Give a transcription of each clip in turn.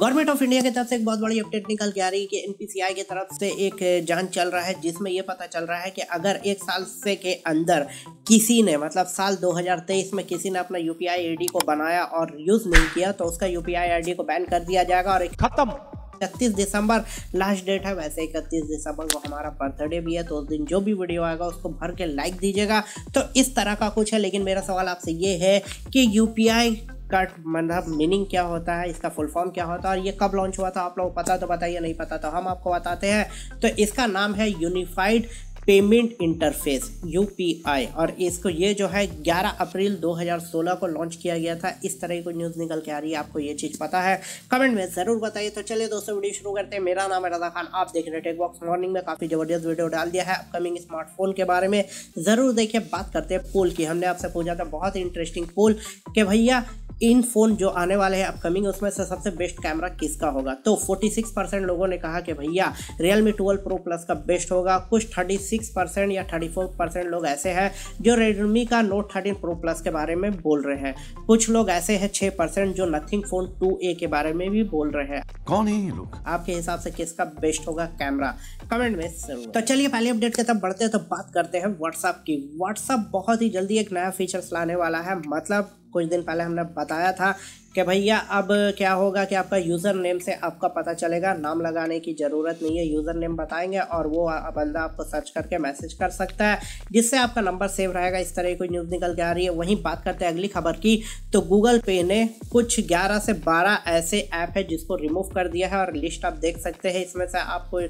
Government of India की तरफ़ से एक बहुत बड़ी अपडेट निकल के आ रही है कि एनपीसीआई की तरफ़ से एक जाँच चल रहा है जिसमें यह पता चल रहा है कि अगर एक साल से के अंदर किसी ने मतलब साल 2023 में किसी ने अपना यूपीआई आईडी को बनाया और यूज़ नहीं किया तो उसका यूपीआई आईडी को बैन कर दिया जाएगा और खत्म। इकतीस दिसंबर लास्ट डेट है वैसे इकतीस दिसंबर को हमारा बर्थडे भी है तो उस दिन जो भी वीडियो आएगा उसको भर के लाइक दीजिएगा। तो इस तरह का कुछ है लेकिन मेरा सवाल आपसे ये है कि यूपीआई का मतलब मीनिंग क्या होता है, इसका फुल फॉर्म क्या होता है और ये कब लॉन्च हुआ था, आप लोग पता तो बताइए, नहीं पता तो हम आपको बताते हैं। तो इसका नाम है यूनिफाइड पेमेंट इंटरफेस यूपीआई और इसको ये जो है 11 अप्रैल 2016 को लॉन्च किया गया था। इस तरह की न्यूज़ निकल के आ रही है, आपको ये चीज़ पता है। कमेंट में ज़रूर बताइए। तो चलिए दोस्तों वीडियो शुरू करते हैं। मेरा नाम है रजा खान, आप देख रहे हैं टेक बॉक्स मॉर्निंग में काफ़ी ज़बरदस्त वीडियो डाल दिया है अपकमिंग स्मार्टफ़ोन के बारे में। ज़रूर देखिए, बात करते हैं पोल की। हमने आपसे पूछा था, बहुत इंटरेस्टिंग पोल के भैया इन फ़ोन जो आने वाले हैं अपकमिंग उसमें से सबसे बेस्ट कैमरा किसका होगा? तो 46 परसेंट लोगों ने कहा कि भैया Realme twelve pro plus का बेस्ट होगा। कुछ 36 परसेंट या 34 परसेंट लोग ऐसे हैं जो रेडमी का नोट 13 प्रो प्लस के बारे में बोल रहे हैं। कुछ लोग ऐसे हैं 6 परसेंट जो नथिंग फ़ोन 2a के बारे में भी बोल रहे हैं। कौन है ये लोग? आपके हिसाब से किसका बेस्ट होगा कैमरा कमेंट में ज़रूर। तो चलिए पहले अपडेट के तब बढ़ते हैं तो बात करते हैं व्हाट्सअप की। व्हाट्सअप बहुत ही जल्दी एक नया फीचर्स लाने वाला है। मतलब कुछ दिन पहले हमने बताया था कि भैया अब क्या होगा कि आपका यूज़र नेम से आपका पता चलेगा, नाम लगाने की ज़रूरत नहीं है यूज़र नेम बताएँगे और वो बंदा आपको सर्च करके मैसेज कर सकता है, जिससे आपका नंबर सेव रहेगा। इस तरह की न्यूज़ निकल के आ रही है, वहीं बात करते हैं अगली खबर की। तो गूगल पे ने कुछ 11 से 12 ऐसे ऐप है जिसको रिमूव कर दिया है और लिस्ट आप देख सकते हैं, इसमें से आपको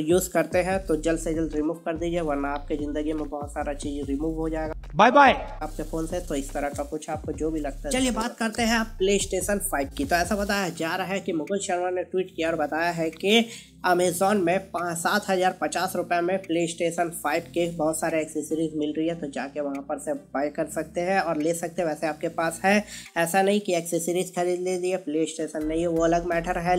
यूज़ करते हैं तो जल्द से जल्द रिमूव कर दीजिए, वरना आपके ज़िंदगी में बहुत सारा चीज़ रिमूव हो जाएगा। बाय बाय आपके फ़ोन से तो इस तरह का कुछ आपको जो भी लगता है चलिए बात करते हैं आप प्ले स्टेशन फाइव की। तो ऐसा बताया जा रहा है कि मुकुल शर्मा ने ट्वीट किया और बताया है कि अमेज़ोन में पाँच सात हज़ार पचास रुपये में प्ले स्टेशन फाइव के बहुत सारे एक्सेसरीज मिल रही है तो जाके वहाँ पर से बाय कर सकते हैं और ले सकते हैं। वैसे आपके पास है ऐसा नहीं कि एक्सेसरीज खरीद ले दिए प्ले स्टेशन नहीं है वो अलग मैटर है।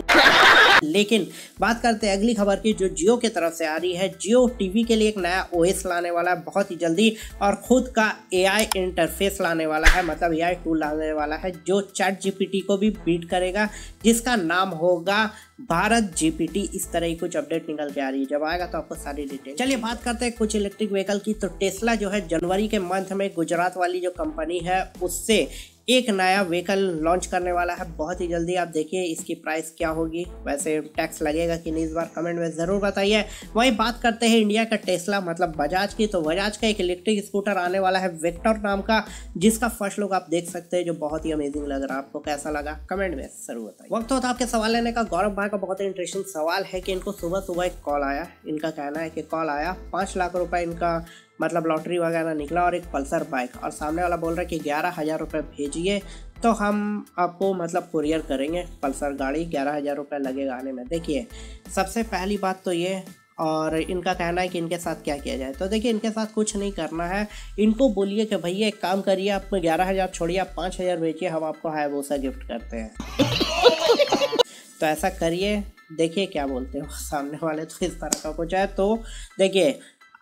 लेकिन बात करते हैं अगली खबर की जो जियो की तरफ़ से आ रही है। जियो टीवी के लिए एक नया ओएस लाने वाला है, बहुत ही जल्दी, और खुद का एआई इंटरफेस लाने वाला है मतलब एआई टूल लाने वाला है, जो चैट जीपीटी को भी बीट करेगा, जिसका नाम होगा भारत जीपीटी इस तरह की कुछ अपडेट निकल के आ रही है। जब आएगा तो आपको सारी डिटेल चलिए बात करते हैं कुछ इलेक्ट्रिक व्हीकल की। तो टेस्ला जो है जनवरी के मंथ में गुजरात वाली जो कंपनी है, उससे एक नया व्हीकल लॉन्च करने वाला है। बहुत ही जल्दी आप देखिए इसकी प्राइस क्या होगी। वैसे टैक्स लगेगा कि नहीं इस बार कमेंट में ज़रूर बताइए। वही बात करते हैं इंडिया का टेस्ला मतलब बजाज की। तो बजाज का एक इलेक्ट्रिक स्कूटर आने वाला है विक्टर नाम का, जिसका फ़र्स्ट लुक आप देख सकते हैं, जो बहुत ही अमेजिंग लग रहा है। आपको कैसा लगा? कमेंट में ज़रूर बताइए। वक्त होता आपके सवाल लेने का। गौरव भाई का बहुत ही इंटरेस्टिंग सवाल है कि इनको सुबह सुबह एक कॉल आया। इनका कहना है कि कॉल आया। पाँच लाख रुपए इनका मतलब लॉटरी वगैरह निकला और एक पल्सर बाइक। और सामने वाला बोल रहा है कि ग्यारह हज़ार रुपये भेजिए तो हम आपको मतलब कुरियर करेंगे पल्सर गाड़ी, ग्यारह हज़ार रुपये लगेगा आने में। देखिए, सबसे पहली बात तो ये, और इनका कहना है कि इनके साथ क्या किया जाए। तो देखिए, इनके साथ कुछ नहीं करना है। इनको बोलिए कि भैया, एक काम करिए, आप ग्यारह हज़ार छोड़िए, आप पाँच हज़ार बेचिए हम आपको हाईबोसा गिफ्ट करते हैं। तो ऐसा करिए, देखिए क्या बोलते हो। सामने वाले तो इस तरह का कुछ है। तो देखिए,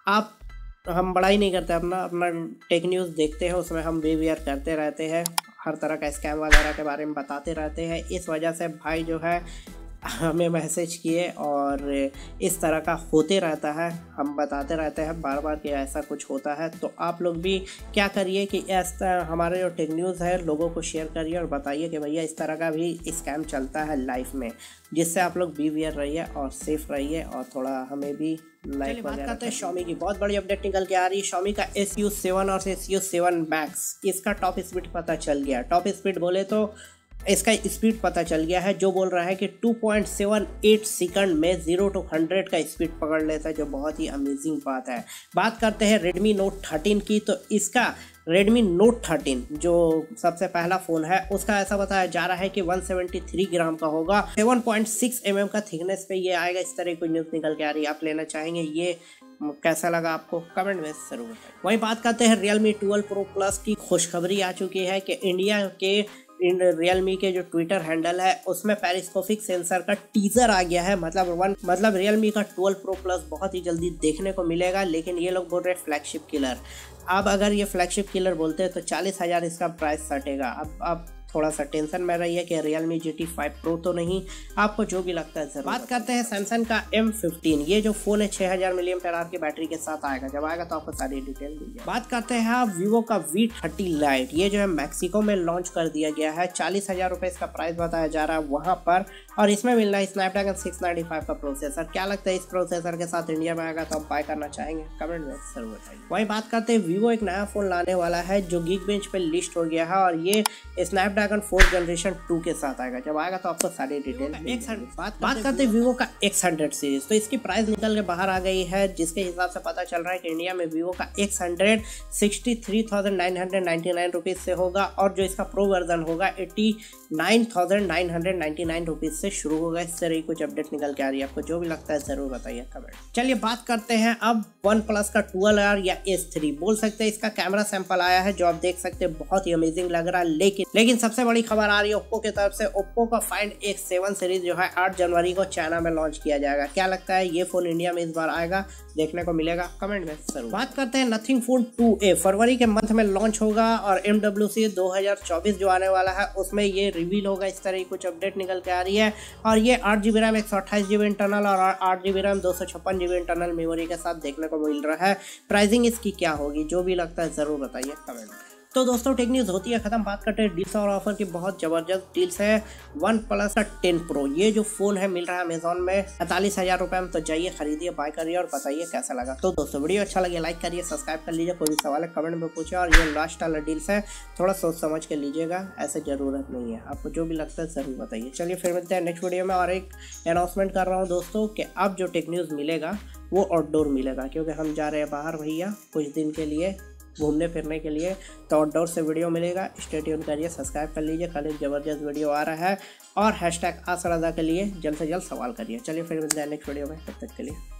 आप हम बड़ा ही नहीं करते, अपना अपना टेक न्यूज़ देखते हैं, उसमें हम बिहेवियर करते रहते हैं, हर तरह का स्कैम वगैरह के बारे में बताते रहते हैं। इस वजह से भाई जो है हमें मैसेज किए और इस तरह का होते रहता है हम बताते रहते हैं बार बार कि ऐसा कुछ होता है तो आप लोग भी क्या करिए कि ऐसा हमारे जो टेक न्यूज़ है लोगों को शेयर करिए और बताइए कि भैया इस तरह का भी स्कैम चलता है लाइफ में जिससे आप लोग बीवियर रहिए और सेफ़ रहिए और थोड़ा हमें भी लाइक बात करते हैं शॉमी की। बहुत बड़ी अपडेट निकल के आ रही है। शॉमी का एस यू सेवन और एस यू सेवन मैक्स इसका टॉप स्पीड पता चल गया। टॉप स्पीड बोले तो इसका स्पीड पता चल गया है, जो बोल रहा है कि 2.78 सेकंड में ज़ीरो टू हंड्रेड का स्पीड पकड़ लेता है, जो बहुत ही अमेजिंग बात है। बात करते हैं Redmi Note 13 की तो इसका Redmi Note 13 जो सबसे पहला फ़ोन है, उसका ऐसा बताया जा रहा है कि 173 ग्राम का होगा। 7.6 mm का थिकनेस पे ये आएगा, इस तरह की न्यूज़ निकल के आ रही है। आप लेना चाहेंगे, ये कैसा लगा आपको? कमेंट में ज़रूर बताएँ। वहीं बात करते हैं Realme 12 Pro Plus की, खुशखबरी आ चुकी है कि इंडिया के इन रियलमी के जो ट्विटर हैंडल है, उसमें पेरिस्कोपिक सेंसर का टीजर आ गया है। मतलब वन मतलब रियलमी का 12 प्रो प्लस बहुत ही जल्दी देखने को मिलेगा, लेकिन ये लोग बोल रहे हैं फ्लैगशिप किलर अब अगर ये फ्लैगशिप किलर बोलते हैं तो चालीस हज़ार इसका प्राइस सटेगा। अब अब थोड़ा सा टेंशन में रही है कि Realme G T five pro तो नहीं आपको जो भी लगता है ज़रूर बात करते हैं सैमसंग का एम फिफ्टीन ये जो फ़ोन है छह हज़ार मिलियन पैर की बैटरी के साथ आएगा। जब आएगा तो आपको सारी डिटेल दी बात करते हैं आप वीवो का वी थर्टी लाइट ये जो है मैक्सिको में लॉन्च कर दिया गया है। चालीस हज़ार रुपए इसका प्राइस बताया जा रहा है वहाँ पर। और इसमें मिल रहा है स्नैपड्रैगन सिक्स नाइनटी फाइव का प्रोसेसर क्या लगता है इस प्रोसेसर के साथ इंडिया में आएगा तो हम बाय करना चाहेंगे? कमेंट में ज़रूर बताइए। वही बात करते हैं वीवो एक नया फ़ोन लाने वाला है जो गीक बेंच पे लिस्ट हो गया है। और ये स्नैपड्रैगन फोर्थ जनरेशन टू के साथ आएगा। जब आएगा तो आपको सारी डिटेल बात बात करते हैं। वीवो का एक्स हंड्रेड सीरीज़ तो इसकी प्राइस निकल के बाहर आ गई है जिसके हिसाब से पता चल रहा है कि इंडिया में वीवो का X hundred sixty three thousand nine hundred ninety nine rupees से होगा और जो इसका प्रो वर्जन होगा eighty nine thousand nine hundred ninety nine rupees से शुरू होगा। इस तरह की कुछ अपडेट निकल के आ रही है। आपको जो भी लगता है ज़रूर बताइए कमेंट चलिए बात करते हैं अब वन प्लस का ट्वेल्व आर या एस थ्री बोल सकते हैं इसका कैमरा सैंपल आया है जो आप देख सकते हैं बहुत ही अमेजिंग लग रहा है लेकिन लेकिन सबसे बड़ी खबर आ रही है ओप्पो की तरफ़ से। ओप्पो का फाइंड एक्स सेवन सीरीज़ जो है आठ जनवरी को चाइना में लॉन्च किया जाएगा। क्या लगता है ये फ़ोन इंडिया में इस बार आएगा? देखने को मिलेगा कमेंट में ज़रूर। बात करते हैं नथिंग फ़ोन टू ए फरवरी के मंथ में लॉन्च होगा और एम डब्ल्यू सी दो हज़ार चौबीस जो आने वाला है, उसमें ये रिवील होगा। इस तरह की कुछ अपडेट निकल के आ रही है और ये आठ जी बी रैम एक सौ अट्ठाईस जी बी इंटरनल और आठ जी बी रैम दो सौ छप्पन जी बी इंटरनल मेमोरी के साथ देखने को मिल रहा है। प्राइसिंग इसकी क्या होगी, जो भी लगता है ज़रूर बताइए कमेंट में। तो दोस्तों टेक न्यूज़ होती है, ख़त्म। बात करते हैं डील्स और ऑफ़र की। बहुत ज़बरदस्त डील्स है। वन प्लस का टेन प्रो ये जो फ़ोन है, मिल रहा है अमेजोन में। पैंतालीस हज़ार रुपये में तो जाइए, खरीदिए बाय करिए और बताइए कैसा लगा। तो दोस्तों वीडियो अच्छा लगे लाइक करिए सब्सक्राइब कर लीजिए। कोई भी सवाल है कमेंट में पूछे और ये लास्ट वाला डील्स है, थोड़ा सोच समझ के लीजिएगा। ऐसे ज़रूरत नहीं है। आपको जो भी लगता है, ज़रूर बताइए। चलिए, फिर मिलते हैं नेक्स्ट वीडियो में। और एक अनाउंसमेंट कर रहा हूँ दोस्तों कि अब जो टेक न्यूज़ मिलेगा, वो आउटडोर मिलेगा। क्योंकि हम जा रहे हैं बाहर भैया, कुछ दिन के लिए। घूमने फिरने के लिए तो आउटडोर से वीडियो मिलेगा। स्टेट्यून करिए सब्सक्राइब कर लीजिए। कल एक ज़बरदस्त वीडियो आ रहा है। और हैश टैग आसरदा के लिए जल्द से जल्द सवाल करिए। चलिए फिर मिलते हैं नेक्स्ट वीडियो में। तब तक के लिए।